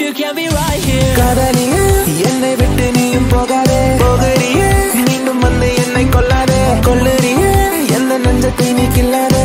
if you can be right here. காதலியே என்னை விட்டு நீயும் போகாதே. போகிறியே மீண்டும் வந்து என்னை கொல்லாதே. கொல்லுறியே எந்த நெஞ்சத்தை நீ கில்லாதே.